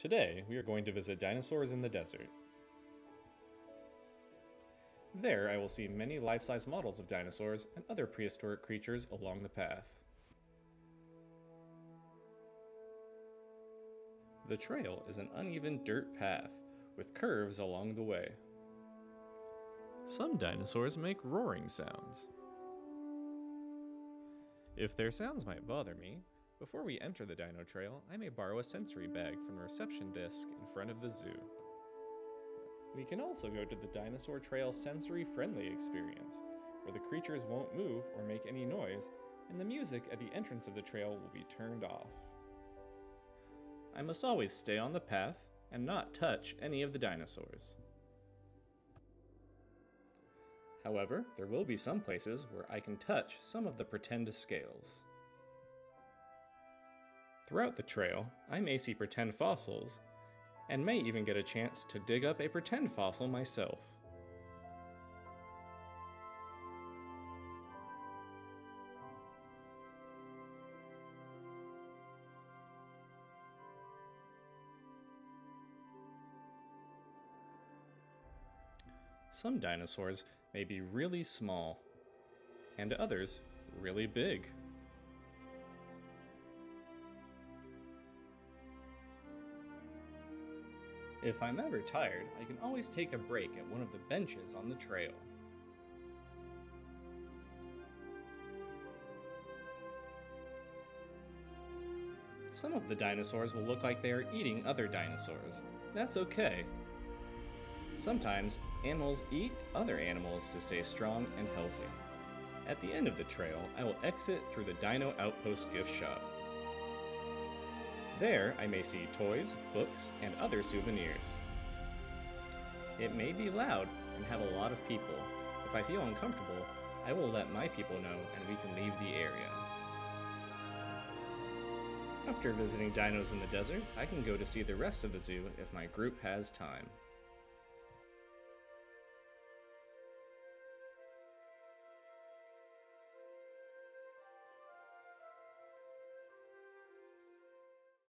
Today, we are going to visit dinosaurs in the desert. There, I will see many life-size models of dinosaurs and other prehistoric creatures along the path. The trail is an uneven dirt path, with curves along the way. Some dinosaurs make roaring sounds. If their sounds might bother me, before we enter the dino trail, I may borrow a sensory bag from the reception desk in front of the zoo. We can also go to the Dinosaur Trail sensory friendly experience, where the creatures won't move or make any noise, and the music at the entrance of the trail will be turned off. I must always stay on the path and not touch any of the dinosaurs. However, there will be some places where I can touch some of the pretend scales. Throughout the trail, I may see pretend fossils, and may even get a chance to dig up a pretend fossil myself. Some dinosaurs may be really small, and others really big. If I'm ever tired, I can always take a break at one of the benches on the trail. Some of the dinosaurs will look like they are eating other dinosaurs. That's okay. Sometimes, animals eat other animals to stay strong and healthy. At the end of the trail, I will exit through the Dino Outpost gift shop. There, I may see toys, books, and other souvenirs. It may be loud and have a lot of people. If I feel uncomfortable, I will let my people know and we can leave the area. After visiting dinos in the desert, I can go to see the rest of the zoo if my group has time.